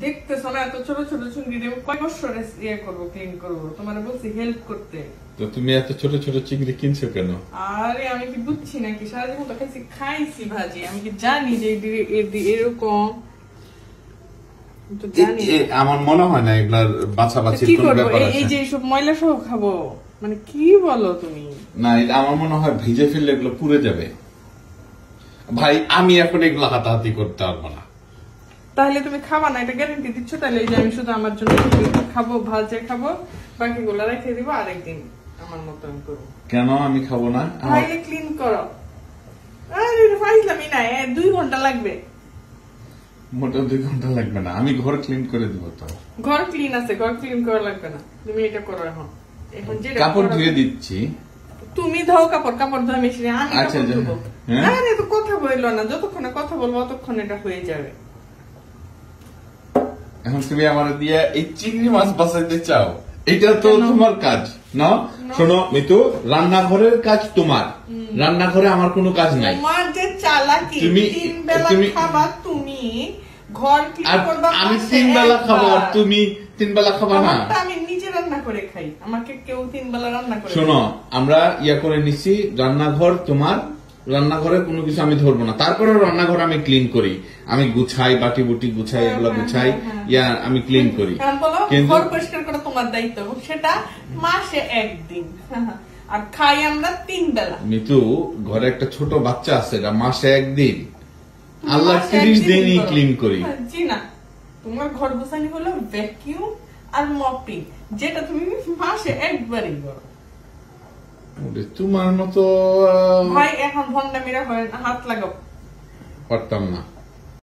দেখতেছো না এত ছোট ছোট চুঙ্গি দিয়ে কয় বছর ইয়ে করব ক্লিন করব। তোমার বলছি হেল্প করতে। তো তুমি এত ছোট ছোট চিংড়ি কিনছো কেন? আরে আমি কি বুঝছি নাকি? সারা জীবন তো খাইছি খাইছি ভাজি। আমি কি জানি যে এরকম? আমার মনে হয় না এগুলার বাছাবাছির কি কোনো করব? এই- এই যে এইসব ময়লা সহ খাব? মানে কি বলো তুমি? না আমার মনে হয় ভিজে ফেললে এগুলো পুড়ে যাবে। ভাই আমি এখন এগুলো হাতাহাতি করতে পারব না। তাহলে তুমি খাবা না এটা গ্যারেন্টি দিচ্ছ তাহলে এই যে আমি শুধু আমার জন্য খাব ভাজে খাব বাকিগুলো রেখে দিবো আরেকদিন আমার মতন করব। কেন? আমি খাব না? তাইলে ক্লিন করো। আরে ফাইজলামি না দুই ঘণ্টা লাগবে। মোটা দুই ঘণ্টা লাগবে না। আমি ঘর ক্লিন করে দিব তো। ঘর ক্লিন আছে ঘর ক্লিন করা লাগবে না। তুমি এটা করো এখন। এখন যেটা কাপড় ধুয়ে দিচ্ছি। তুমি ধোও কাপড় কাপড় ধোয়া মেশিনে আমি আচ্ছা, কাপড় ধোবো। হ্যাঁ? আরে তো কথা বলল না যতক্ষণে কথা বলব ততক্ষণ এটা হয়ে যাবে। এখন তুমি আমার দিয়ে এই চিংড়ি মাছ বাঁচাইতে চাও এটা তো তোমার কাজ না? শোনো মিতু রান্নাঘরের কাজ তোমার। রান্নাঘরে আমার কোনো কাজ নাই। তোমার যে চালাকি তুমি- তিন বেলা তুমি- খাবা তুমি ঘর আর করবা আমি তিন বেলা খাব আর তুমি তিন বেলা খাবা না? আমি নিজে রান্না করে খাই। আমাকে কেউ তিন বেলা রান্না করে শোনো আমরা ইয়া করে নিছি রান্নাঘর তোমার রান্নাঘরে কোনো কিছু আমি ধরবো না। তারপরে রান্নাঘর আমি ক্লিন করি। আমি গুছাই বাটি বুটি গুছাই হ্যাঁ, এগুলো হ্যাঁ, গুছাই হ্যাঁ। ইয়া আমি ক্লিন করি। কিন্তু ঘর পরিষ্কার করা তোমার দায়িত্ব সেটা মাসে একদিন। আর খাই আমরা তিন বেলা। মিতু ঘরে একটা ছোট বাচ্চা আছে এটা মাসে একদিন। আল্লাহ তিরিশ দিনই ক্লিন করি। জি না। তোমার ঘর গোছানি হলো ভ্যাকিউম আর মপিং যেটা তুমি মাসে একবারই করো। ওরে, তোমার মতো ভাই এখন ভন্ডামিরা হয় না, হাত লাগাও। পারতাম না।